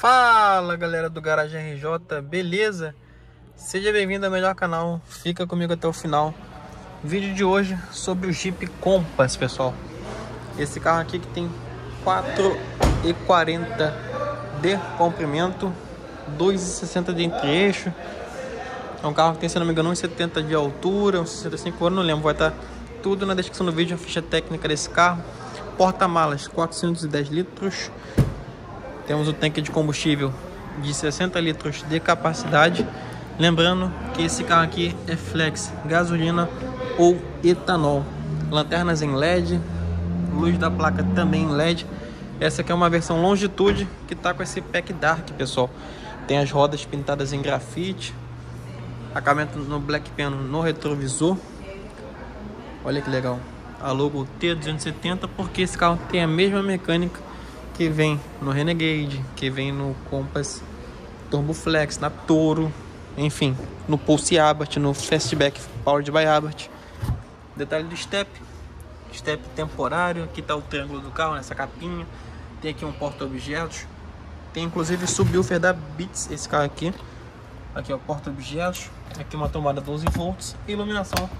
Fala galera do Garagem RJ, beleza? Seja bem-vindo ao melhor canal, fica comigo até o final. Vídeo de hoje sobre o Jeep Compass, pessoal. Esse carro aqui que tem 4,40 de comprimento, 2,60 de entre-eixo. É um carro que tem, se não me engano, 1,70 de altura, uns 65 anos, não lembro. Vai estar tudo na descrição do vídeo, a ficha técnica desse carro. Porta-malas, 410 litros. Temos o tanque de combustível de 60 litros de capacidade. Lembrando que esse carro aqui é flex, gasolina ou etanol. Lanternas em LED, luz da placa também em LED. Essa aqui é uma versão longitude que está com esse pack dark, pessoal. Tem as rodas pintadas em grafite, acabamento no black piano no retrovisor. Olha que legal. A logo T270 porque esse carro tem a mesma mecânica que vem no Renegade, que vem no Compass Turbo Flex, na Toro, enfim, no Pulse Abarth, no Fastback Powered by Abarth. Detalhe do step, step temporário, aqui está o triângulo do carro, nessa capinha. Tem aqui um porta-objetos. Tem inclusive subwoofer da Beats, esse carro aqui. Aqui é o porta-objetos. Aqui uma tomada 12 volts iluminação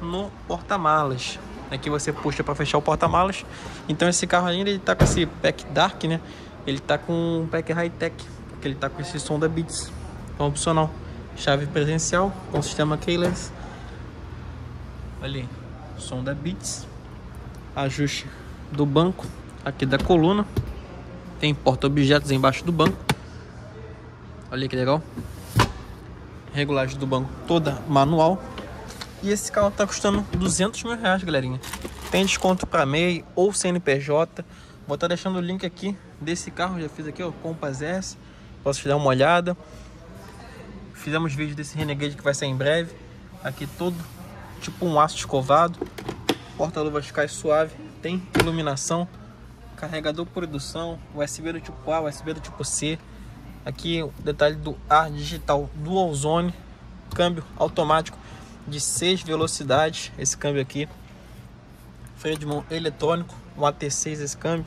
no porta-malas. Aqui você puxa para fechar o porta-malas. Então esse carro ainda ele tá com esse pack dark, né? Ele tá com um pack high-tech, porque ele tá com esse som da Beats. Então opcional. Chave presencial com sistema keyless. Ali, som da Beats. Ajuste do banco aqui da coluna. Tem porta-objetos embaixo do banco. Olha que legal. Regulagem do banco toda manual. E esse carro tá custando 200 mil reais, galerinha. Tem desconto para MEI ou CNPJ. Vou estar tá deixando o link aqui desse carro. Já fiz aqui, ó, Compass S. Posso dar uma olhada. Fizemos vídeo desse Renegade que vai sair em breve. Aqui todo tipo um aço escovado. Porta-luvas cai suave. Tem iluminação. Carregador por indução. USB do tipo A, USB do tipo C. Aqui o detalhe do ar digital Dual Zone. Câmbio automático de 6 velocidades. Esse câmbio aqui. Freio de mão eletrônico. Um AT6 esse câmbio.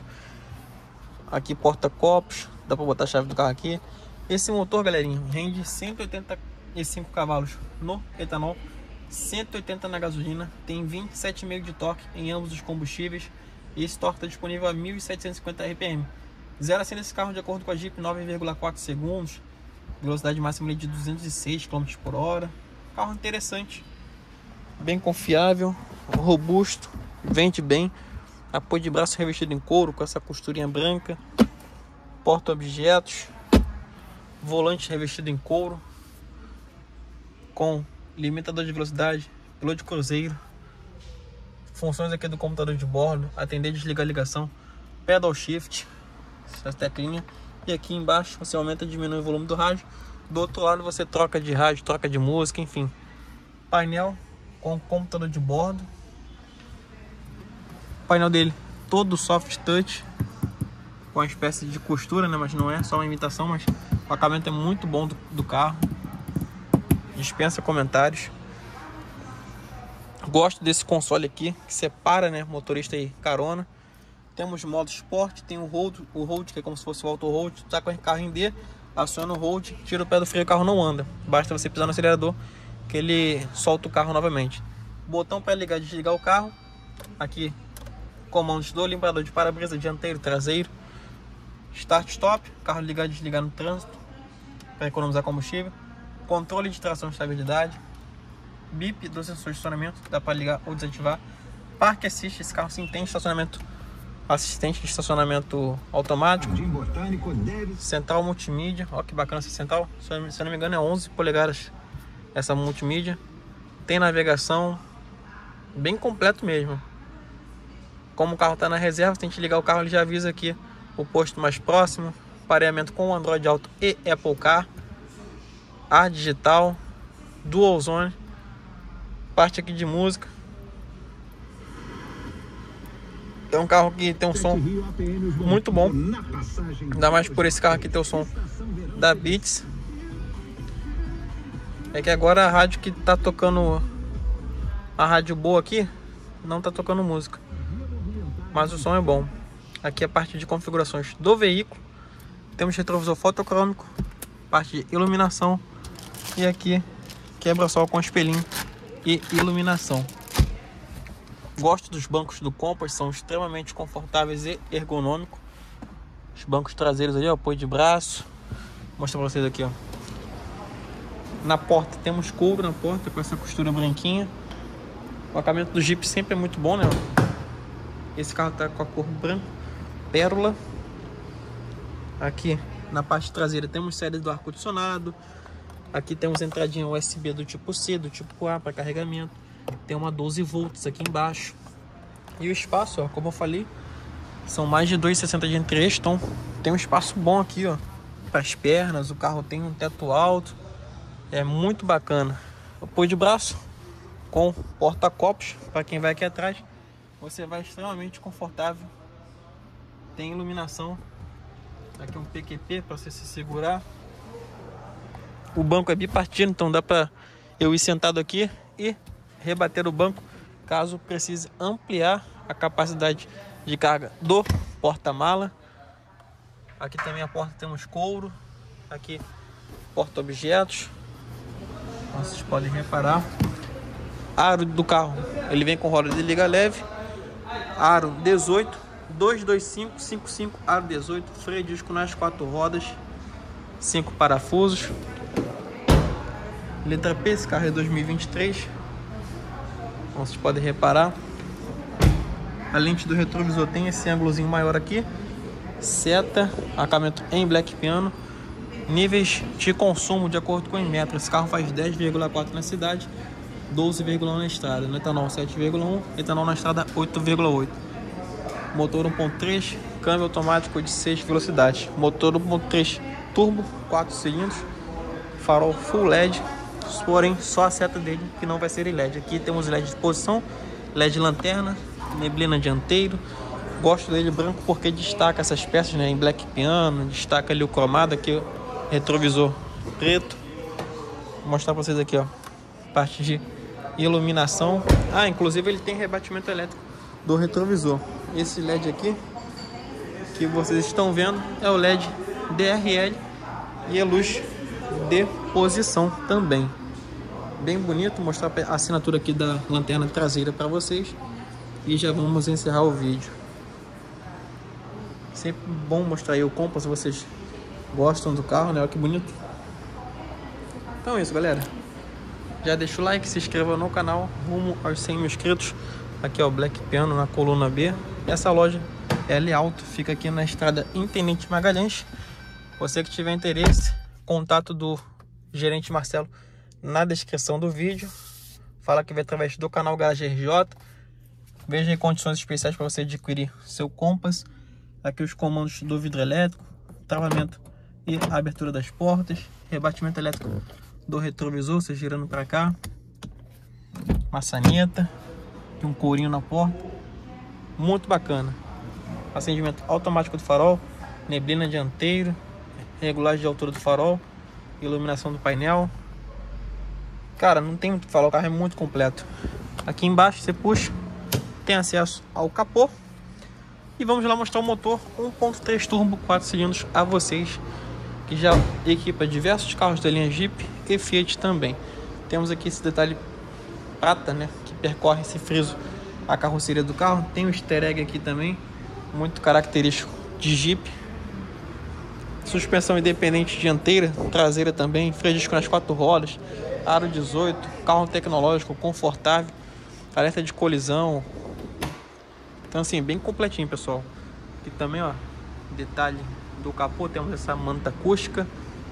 Aqui porta-copos. Dá para botar a chave do carro aqui. Esse motor, galerinha, rende 185 cavalos no etanol, 180 na gasolina, tem 27,5 de torque em ambos os combustíveis e esse torque está disponível a 1.750 RPM. Zero assim nesse carro de acordo com a Jeep 9,4 segundos, velocidade máxima de 206 km por hora. Carro interessante, bem confiável, robusto, vende bem, apoio de braço revestido em couro com essa costurinha branca, porta-objetos, volante revestido em couro, com limitador de velocidade, piloto de cruzeiro, funções aqui do computador de bordo, atender e desligar a ligação, pedal shift, essa teclinha, e aqui embaixo você aumenta e diminui o volume do rádio, do outro lado você troca de rádio, troca de música, enfim. Painel com computador de bordo, painel dele todo soft touch, com uma espécie de costura, né? Mas não é só uma imitação, mas o acabamento é muito bom do, do carro. Dispensa comentários. Gosto desse console aqui que separa, né, motorista e carona. Temos modo esporte, tem o hold, o hold que é como se fosse o auto. Tá com o carro em D, aciona o hold, tira o pé do freio, o carro não anda. Basta você pisar no acelerador que ele solta o carro novamente. Botão para ligar e desligar o carro. Aqui comandos do limpador de para-brisa dianteiro, traseiro. Start Stop, carro ligar e desligar no trânsito para economizar combustível. Controle de tração e estabilidade. Bip do sensor de estacionamento, dá para ligar ou desativar. Parque Assist, esse carro sim tem estacionamento assistente de estacionamento automático. Central multimídia, olha que bacana essa central. Se eu não me engano é 11 polegadas essa multimídia. Tem navegação, bem completo mesmo. Como o carro está na reserva, tem que ligar o carro, ele já avisa aqui o posto mais próximo, pareamento com Android Auto e Apple Car, ar digital, dual zone, parte aqui de música. É um carro que tem um som muito bom, ainda mais por esse carro aqui ter o som da Beats. É que agora a rádio que tá tocando a rádio boa aqui não tá tocando música, mas o som é bom. Aqui é a parte de configurações do veículo. Temos retrovisor fotocrômico, parte de iluminação e aqui quebra-sol com espelhinho e iluminação. Gosto dos bancos do Compass, são extremamente confortáveis e ergonômicos. Os bancos traseiros ali, ó, apoio de braço. Vou mostrar pra vocês aqui, ó. Na porta temos couro na porta com essa costura branquinha. O acabamento do Jeep sempre é muito bom, né? Esse carro tá com a cor branca, pérola. Aqui na parte traseira temos série do ar condicionado. Aqui temos entradinha USB do tipo C, do tipo A para carregamento. Tem uma 12 volts aqui embaixo. E o espaço, ó, como eu falei, são mais de 2,60 de entre então tem um espaço bom aqui, ó, para as pernas. O carro tem um teto alto, é muito bacana. Apoio de braço com porta-copos para quem vai aqui atrás. Você vai extremamente confortável. Tem iluminação. Aqui um PQP para você se segurar. O banco é bipartido, então dá para eu ir sentado aqui e rebater o banco caso precise ampliar a capacidade de carga do porta-mala. Aqui também a porta temos couro. Aqui porta-objetos. Vocês podem reparar. Aro do carro, ele vem com roda de liga leve. Aro 18, 225, 55, aro 18, freio disco nas quatro rodas, cinco parafusos. Letra P, esse carro é 2023. Como vocês podem reparar, a lente do retrovisor tem esse ângulozinho maior aqui. Seta, acabamento em black piano. Níveis de consumo de acordo com o metro. Esse carro faz 10,4 na cidade, 12,1 na estrada. No etanol 7,1, etanol na estrada 8,8. Motor 1.3, câmbio automático de 6 velocidades. Motor 1.3 turbo, 4 cilindros. Farol full LED, porém só a seta dele que não vai ser LED. Aqui temos LED de posição, LED lanterna, neblina dianteiro. Gosto dele branco porque destaca essas peças né, em black piano, destaca ali o cromado aqui, retrovisor preto. Vou mostrar para vocês aqui, ó, parte de iluminação. Ah, inclusive ele tem rebatimento elétrico do retrovisor. Esse LED aqui que vocês estão vendo é o LED DRL e a luz de posição também bem bonito, mostrar a assinatura aqui da lanterna traseira para vocês e já vamos encerrar o vídeo. Sempre bom mostrar aí o Compass, vocês gostam do carro, né? Olha que bonito. Então é isso, galera. Já deixa o like, se inscreva no canal, rumo aos 100 mil inscritos. Aqui ó, Black Piano na coluna B. Essa loja L Alto, fica aqui na estrada Intendente Magalhães. Você que tiver interesse, contato do gerente Marcelo na descrição do vídeo. Fala que vai através do canal Garage RJ. Veja aí condições especiais para você adquirir seu Compass. Aqui os comandos do vidro elétrico, travamento e abertura das portas, rebatimento elétrico do retrovisor, você girando para cá, maçaneta, um courinho na porta, muito bacana. Acendimento automático do farol, neblina dianteiro, regulagem de altura do farol, iluminação do painel, Cara, não tem muito o que falar, o carro é muito completo. Aqui embaixo você puxa, tem acesso ao capô. E vamos lá mostrar o motor 1.3 turbo 4 cilindros a vocês, que já equipa diversos carros da linha Jeep e Fiat também. Temos aqui esse detalhe prata, né, que percorre esse friso a carroceria do carro. Tem o easter egg aqui também, muito característico de Jeep. Suspensão independente dianteira, traseira também, freio disco nas quatro rodas, aro 18, carro tecnológico, confortável, alerta de colisão. Então assim, bem completinho, pessoal. Aqui também, ó, detalhe do capô, temos essa manta acústica.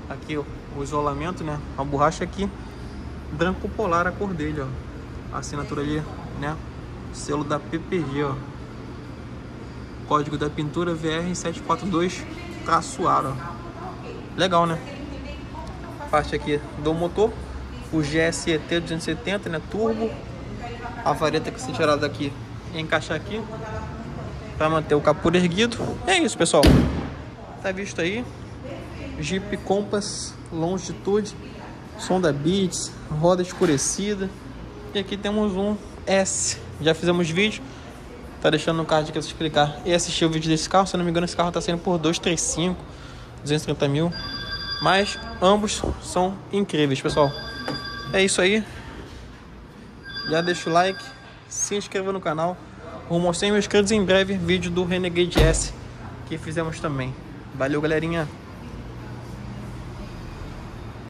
Aqui ó, o isolamento, né? A borracha aqui, branco polar a cor dele, ó. A assinatura ali, né? Selo da PPG, ó. Código da pintura VR742 ó. Legal, né? Parte aqui do motor, o GSET 270, né, turbo. A vareta que você tirar daqui e encaixar aqui para manter o capô erguido. É isso, pessoal. Tá visto aí? Jeep Compass Longitude, som da Beats, roda escurecida. E aqui temos um S. Já fizemos vídeo. Tá deixando no card aqui pra clicar e assistir o vídeo desse carro. Se eu não me engano, esse carro tá saindo por 235, 230 mil. Mas ambos são incríveis, pessoal. É isso aí. Já deixa o like, se inscreva no canal. Rumo aos 100 mil inscritos em breve. Vídeo do Renegade S que fizemos também. Valeu, galerinha.